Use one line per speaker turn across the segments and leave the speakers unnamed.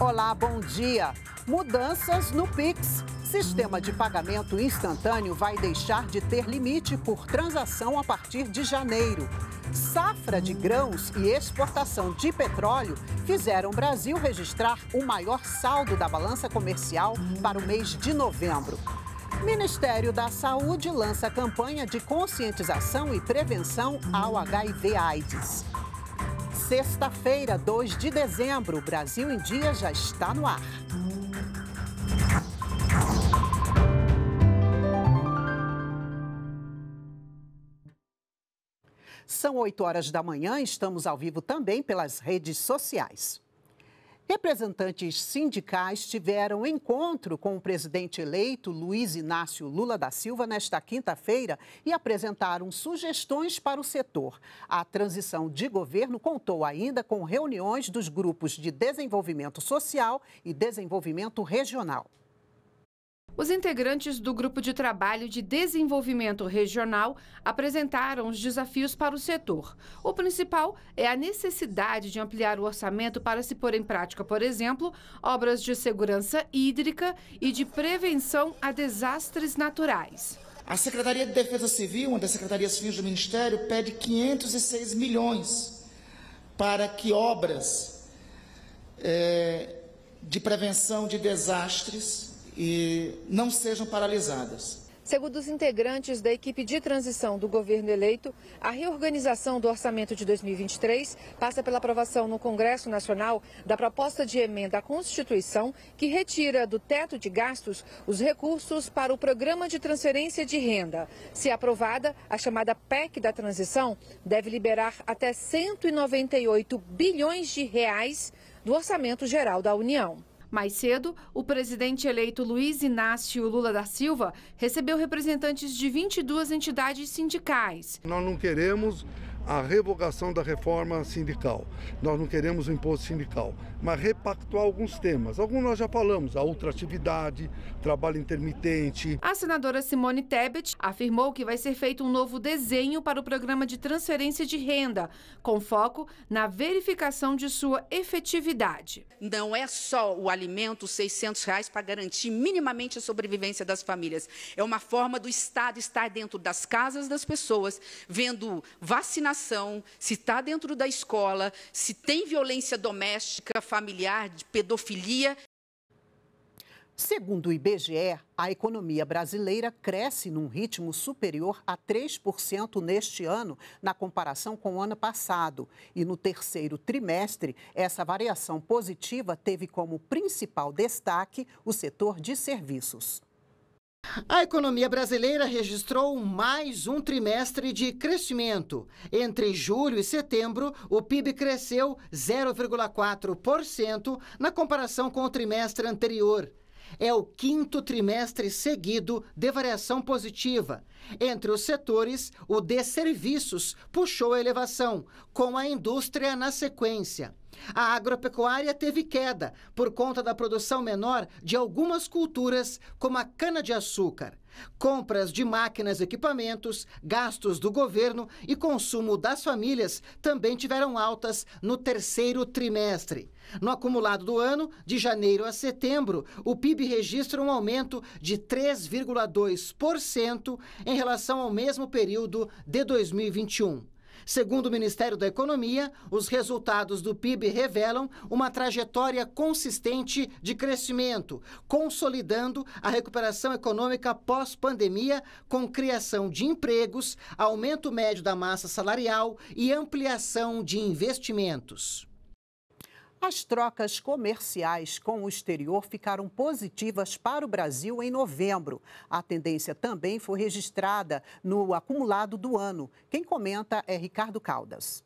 Olá, bom dia. Mudanças no Pix. Sistema de pagamento instantâneo vai deixar de ter limite por transação a partir de janeiro. Safra de grãos e exportação de petróleo fizeram o Brasil registrar o maior saldo da balança comercial para o mês de novembro. Ministério da Saúde lança campanha de conscientização e prevenção ao HIV/AIDS. Sexta-feira, 2 de dezembro, Brasil em Dia já está no ar. São 8 horas da manhã, estamos ao vivo também pelas redes sociais. Representantes sindicais tiveram encontro com o presidente eleito Luiz Inácio Lula da Silva nesta quinta-feira e apresentaram sugestões para o setor. A transição de governo contou ainda com reuniões dos grupos de desenvolvimento social e desenvolvimento regional.
Os integrantes do Grupo de Trabalho de Desenvolvimento Regional apresentaram os desafios para o setor. O principal é a necessidade de ampliar o orçamento para se pôr em prática, por exemplo, obras de segurança hídrica e de prevenção a desastres naturais.
A Secretaria de Defesa Civil, uma das secretarias fins do Ministério, pede 506 milhões para que obras é, de prevenção de desastres e não sejam paralisadas.
Segundo os integrantes da equipe de transição do governo eleito, a reorganização do orçamento de 2023 passa pela aprovação no Congresso Nacional da proposta de emenda à Constituição que retira do teto de gastos os recursos para o programa de transferência de renda. Se aprovada, a chamada PEC da transição deve liberar até 198 bilhões de reais do orçamento geral da União. Mais cedo, o presidente eleito Luiz Inácio Lula da Silva recebeu representantes de 22 entidades sindicais.
Nós não queremos a revogação da reforma sindical. Nós não queremos o imposto sindical, mas repactuar alguns temas. Alguns nós já falamos, a ultratividade, trabalho intermitente.
A senadora Simone Tebet afirmou que vai ser feito um novo desenho para o programa de transferência de renda, com foco na verificação de sua efetividade.
Não é só o alimento, 600 reais, para garantir minimamente a sobrevivência das famílias. É uma forma do Estado estar dentro das casas das pessoas, vendo vacinação se está dentro da escola, se tem violência doméstica, familiar, de pedofilia.
Segundo o IBGE, a economia brasileira cresce num ritmo superior a 3% neste ano, na comparação com o ano passado. E no terceiro trimestre, essa variação positiva teve como principal destaque o setor de serviços.
A economia brasileira registrou mais um trimestre de crescimento. Entre julho e setembro, o PIB cresceu 0,4% na comparação com o trimestre anterior. É o quinto trimestre seguido de variação positiva. Entre os setores, o de serviços puxou a elevação, com a indústria na sequência. A agropecuária teve queda por conta da produção menor de algumas culturas, como a cana-de-açúcar. Compras de máquinas e equipamentos, gastos do governo e consumo das famílias também tiveram altas no terceiro trimestre. No acumulado do ano, de janeiro a setembro, o PIB registra um aumento de 3,2% em relação ao mesmo período de 2021. Segundo o Ministério da Economia, os resultados do PIB revelam uma trajetória consistente de crescimento, consolidando a recuperação econômica pós-pandemia, com criação de empregos, aumento médio da massa salarial e ampliação de investimentos.
As trocas comerciais com o exterior ficaram positivas para o Brasil em novembro. A tendência também foi registrada no acumulado do ano. Quem comenta é Ricardo Caldas.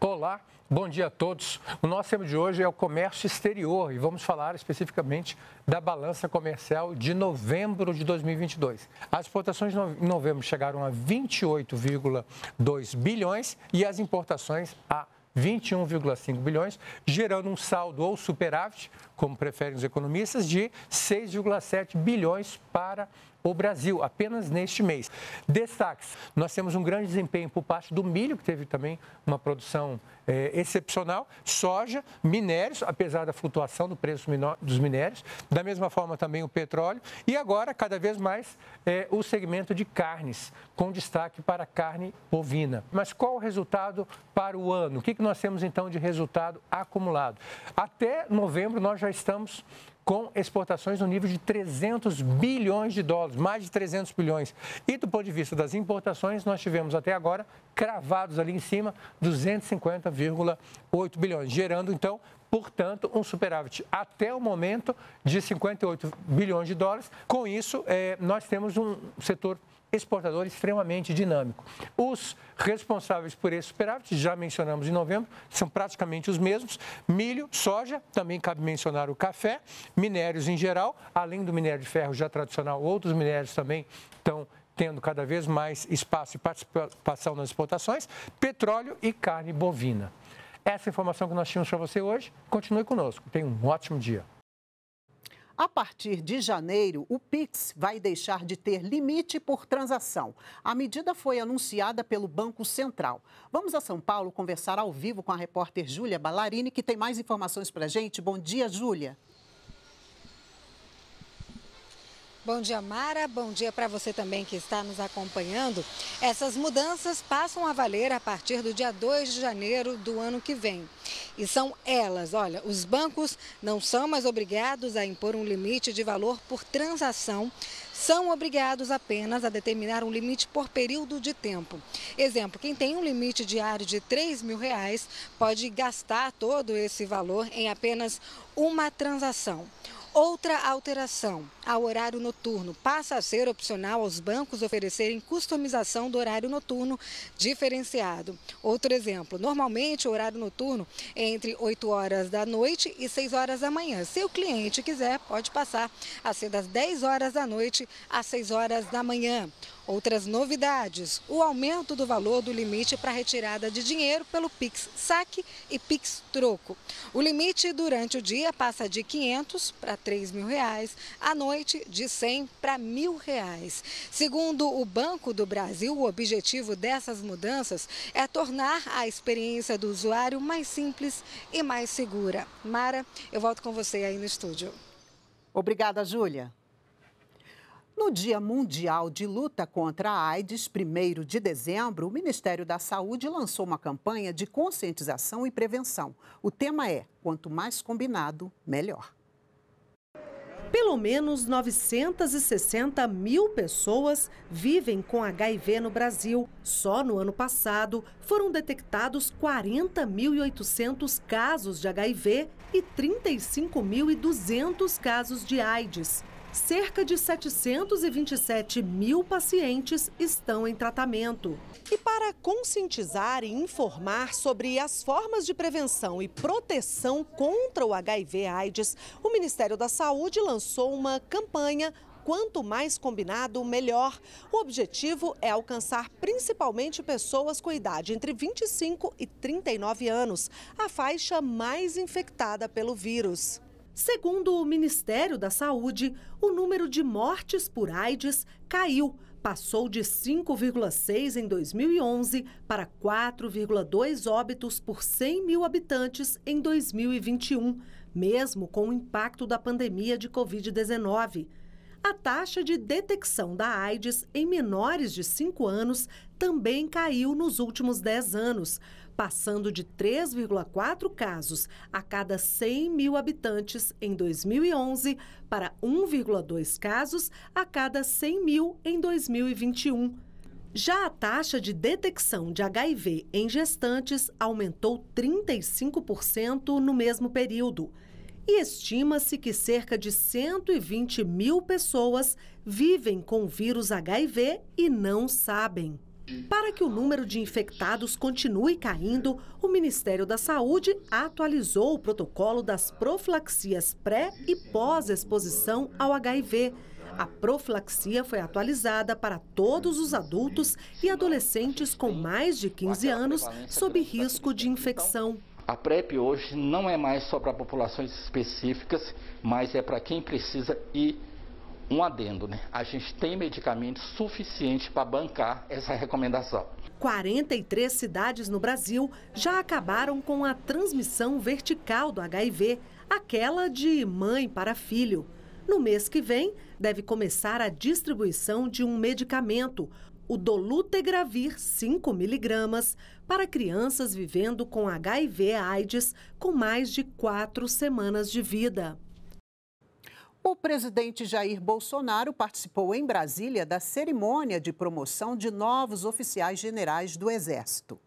Olá, bom dia a todos. O nosso tema de hoje é o comércio exterior e vamos falar especificamente da balança comercial de novembro de 2022. As exportações em novembro chegaram a 28,2 bilhões e as importações a 21,5 bilhões, gerando um saldo ou superávit, como preferem os economistas, de 6,7 bilhões para o Brasil, apenas neste mês. Destaques: nós temos um grande desempenho por parte do milho, que teve também uma produção é, excepcional, soja, minérios, apesar da flutuação do preço dos minérios, da mesma forma também o petróleo, e agora, cada vez mais, é, o segmento de carnes, com destaque para a carne bovina. Mas qual o resultado para o ano? O que, que nós temos então de resultado acumulado? Até novembro, nós já estamos com exportações no nível de 300 bilhões de dólares, mais de 300 bilhões. E do ponto de vista das importações, nós tivemos até agora cravados ali em cima 250,8 bilhões, gerando então portanto, um superávit até o momento de 58 bilhões de dólares. Com isso, é, nós temos um setor exportador extremamente dinâmico. Os responsáveis por esse superávit, já mencionamos em novembro, são praticamente os mesmos: milho, soja, também cabe mencionar o café, minérios em geral, além do minério de ferro já tradicional, outros minérios também estão tendo cada vez mais espaço e participação nas exportações, petróleo e carne bovina. Essa informação que nós tínhamos para você hoje, continue conosco. Tenha um ótimo dia.
A partir de janeiro, o Pix vai deixar de ter limite por transação. A medida foi anunciada pelo Banco Central. Vamos a São Paulo conversar ao vivo com a repórter Júlia Ballarini, que tem mais informações para a gente. Bom dia, Júlia.
Bom dia, Mara. Bom dia para você também que está nos acompanhando. Essas mudanças passam a valer a partir do dia 2 de janeiro do ano que vem. E são elas, olha, os bancos não são mais obrigados a impor um limite de valor por transação, são obrigados apenas a determinar um limite por período de tempo. Exemplo, quem tem um limite diário de 3 mil reais pode gastar todo esse valor em apenas uma transação. Outra alteração ao horário noturno passa a ser opcional aos bancos oferecerem customização do horário noturno diferenciado. Outro exemplo, normalmente o horário noturno é entre 8 horas da noite e 6 horas da manhã. Se o cliente quiser, pode passar a ser das 10 horas da noite às 6 horas da manhã. Outras novidades: o aumento do valor do limite para retirada de dinheiro pelo Pix Saque e Pix Troco. O limite durante o dia passa de 500 para 3 mil reais, à noite de 100 para mil reais. Segundo o Banco do Brasil, o objetivo dessas mudanças é tornar a experiência do usuário mais simples e mais segura. Mara, eu volto com você aí no estúdio.
Obrigada, Júlia. No Dia Mundial de Luta contra a AIDS, 1 de dezembro, o Ministério da Saúde lançou uma campanha de conscientização e prevenção. O tema é: quanto mais combinado, melhor.
Pelo menos 960 mil pessoas vivem com HIV no Brasil. Só no ano passado foram detectados 40.800 casos de HIV e 35.200 casos de AIDS cerca de 727 mil pacientes estão em tratamento. E para conscientizar e informar sobre as formas de prevenção e proteção contra o HIV/AIDS, o Ministério da Saúde lançou uma campanha quanto mais combinado, melhor. O objetivo é alcançar principalmente pessoas com idade entre 25 e 39 anos, a faixa mais infectada pelo vírus. Segundo o Ministério da Saúde, o número de mortes por AIDS caiu. Passou de 5,6 em 2011 para 4,2 óbitos por 100 mil habitantes em 2021, mesmo com o impacto da pandemia de Covid-19. A taxa de detecção da AIDS em menores de 5 anos também caiu nos últimos 10 anos, passando de 3,4 casos a cada 100 mil habitantes em 2011 para 1,2 casos a cada 100 mil em 2021. Já a taxa de detecção de HIV em gestantes aumentou 35% no mesmo período. E estima-se que cerca de 120 mil pessoas vivem com o vírus HIV e não sabem. Para que o número de infectados continue caindo, o Ministério da Saúde atualizou o protocolo das profilaxias pré e pós-exposição ao HIV. A profilaxia foi atualizada para todos os adultos e adolescentes com mais de 15 anos sob risco de infecção.
A PrEP hoje não é mais só para populações específicas, mas é para quem precisa e um adendo, né? A gente tem medicamentos suficientes para bancar essa recomendação.
43 cidades no Brasil já acabaram com a transmissão vertical do HIV, aquela de mãe para filho. No mês que vem, deve começar a distribuição de um medicamento, o Dolutegravir 5 miligramas, para crianças vivendo com HIV/AIDS com mais de quatro semanas de vida.
O presidente Jair Bolsonaro participou em Brasília da cerimônia de promoção de novos oficiais generais do Exército.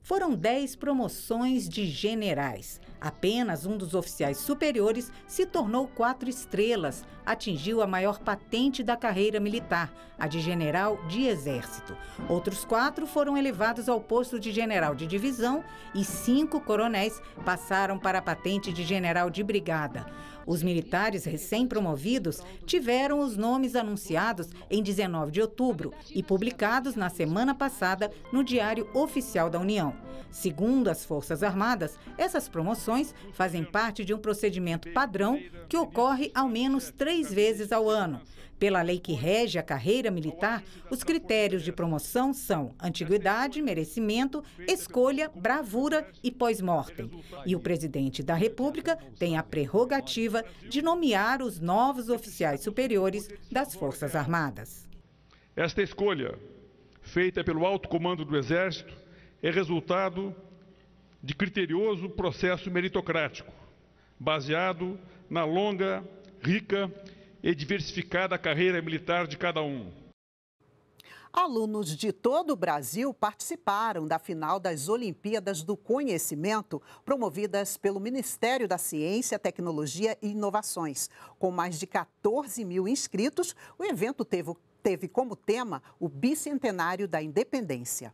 Foram 10 promoções de generais. Apenas um dos oficiais superiores se tornou quatro estrelas, atingiu a maior patente da carreira militar, a de general de exército. Outros quatro foram elevados ao posto de general de divisão e cinco coronéis passaram para a patente de general de brigada. Os militares recém-promovidos tiveram os nomes anunciados em 19 de outubro e publicados na semana passada no Diário Oficial da União. Segundo as Forças Armadas, essas promoções fazem parte de um procedimento padrão que ocorre ao menos três vezes ao ano. Pela lei que rege a carreira militar, os critérios de promoção são antiguidade, merecimento, escolha, bravura e pós-mortem. E o presidente da República tem a prerrogativa de nomear os novos oficiais superiores das Forças Armadas.
Esta escolha, feita pelo alto comando do Exército, é resultado de criterioso processo meritocrático, baseado na longa, rica e diversificada a carreira militar de cada um.
Alunos de todo o Brasil participaram da final das Olimpíadas do Conhecimento, promovidas pelo Ministério da Ciência, Tecnologia e Inovações. Com mais de 14 mil inscritos, o evento teve, teve como tema o bicentenário da independência.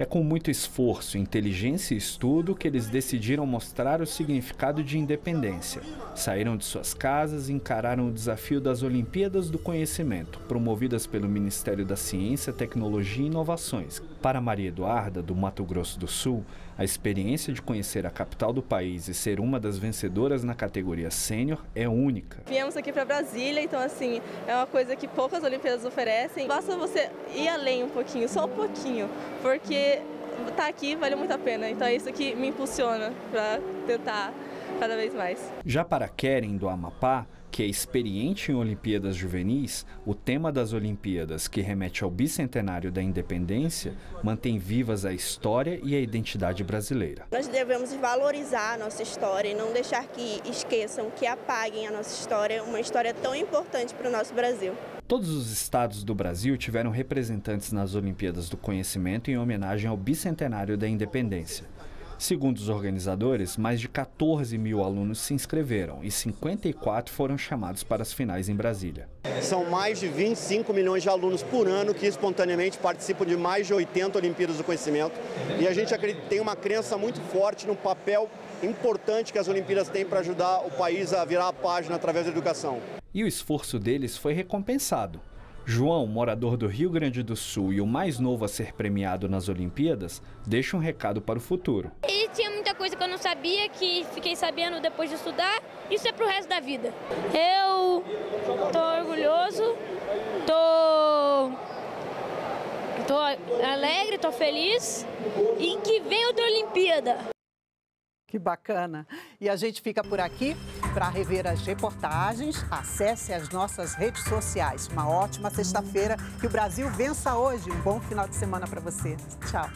É com muito esforço, inteligência e estudo que eles decidiram mostrar o significado de independência. Saíram de suas casas e encararam o desafio das Olimpíadas do Conhecimento, promovidas pelo Ministério da Ciência, Tecnologia e Inovações. Para Maria Eduarda, do Mato Grosso do Sul, a experiência de conhecer a capital do país e ser uma das vencedoras na categoria sênior é única.
Viemos aqui para Brasília, então assim, é uma coisa que poucas Olimpíadas oferecem. Basta você ir além um pouquinho, só um pouquinho, porque estar tá aqui vale muito a pena. Então é isso que me impulsiona para tentar cada vez mais.
Já para Keren do Amapá, que é experiente em Olimpíadas Juvenis, o tema das Olimpíadas, que remete ao bicentenário da independência, mantém vivas a história e a identidade brasileira.
Nós devemos valorizar a nossa história e não deixar que esqueçam, que apaguem a nossa história, uma história tão importante para o nosso Brasil.
Todos os estados do Brasil tiveram representantes nas Olimpíadas do Conhecimento em homenagem ao bicentenário da independência. Segundo os organizadores, mais de 14 mil alunos se inscreveram e 54 foram chamados para as finais em Brasília.
São mais de 25 milhões de alunos por ano que espontaneamente participam de mais de 80 Olimpíadas do Conhecimento. E a gente tem uma crença muito forte no papel importante que as Olimpíadas têm para ajudar o país a virar a página através da educação.
E o esforço deles foi recompensado. João, morador do Rio Grande do Sul e o mais novo a ser premiado nas Olimpíadas, deixa um recado para o futuro.
E tinha muita coisa que eu não sabia, que fiquei sabendo depois de estudar. Isso é para o resto da vida. Eu tô orgulhoso, tô, tô alegre, tô feliz e que vem outra Olimpíada.
Que bacana. E a gente fica por aqui para rever as reportagens. Acesse as nossas redes sociais. Uma ótima sexta-feira. Que o Brasil vença hoje. Um bom final de semana para você. Tchau.